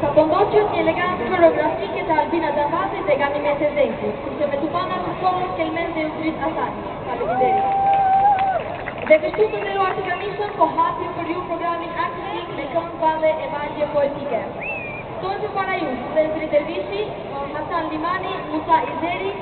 Kondoqët një elegancë koreografike të Albina Davatit dhe Gani Mesezenku, kurse me tupana të un kelmen dhe Ugrit Asani. Faleminderit. Dhe kështu të nderuar të kamishëm, po hapim për ju programin aktivik me këngë balle e valje poetike. Tonë që para ju, Zezri Dervishi, Hasan Limani, Musa Izeri,